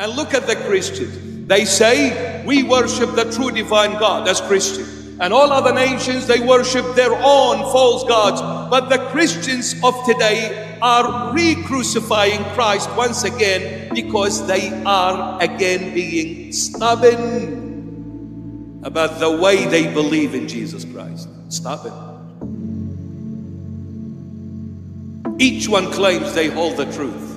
And look at the Christians. They say, We worship the true divine God as Christians. And all other nations, they worship their own false gods. But the Christians of today are re crucifying Christ once again because they are again being stubborn about the way they believe in Jesus Christ. Stubborn. Each one claims they hold the truth.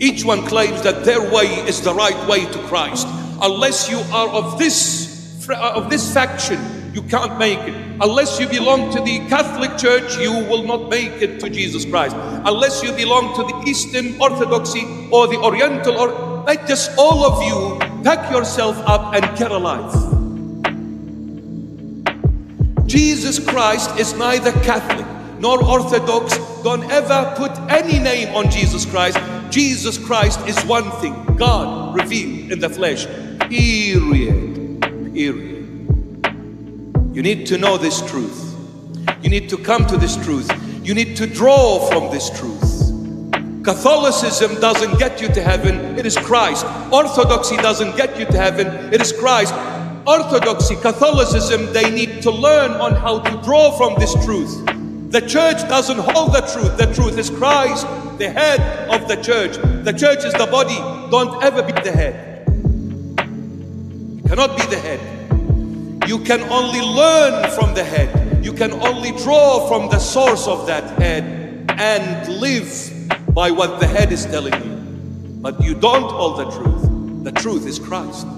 Each one claims that their way is the right way to Christ. Unless you are of this uh, of this faction, you can't make it. Unless you belong to the Catholic Church, you will not make it to Jesus Christ. Unless you belong to the Eastern Orthodoxy or the Oriental or like just all of you pack yourself up and get alive. Jesus Christ is neither Catholic nor Orthodox. Don't ever put any name on Jesus Christ. Jesus Christ is one thing God revealed in the flesh. Period. Period. You need to know this truth. You need to come to this truth. You need to draw from this truth. Catholicism doesn't get you to heaven, it is Christ. Orthodoxy doesn't get you to heaven, it is Christ. Orthodoxy, Catholicism, they need to learn on how to draw from this truth. The church doesn't hold the truth. The truth is Christ, the head of the church. The church is the body. Don't ever be the head. You cannot be the head. You can only learn from the head. You can only draw from the source of that head and live by what the head is telling you. But you don't hold the truth. The truth is Christ.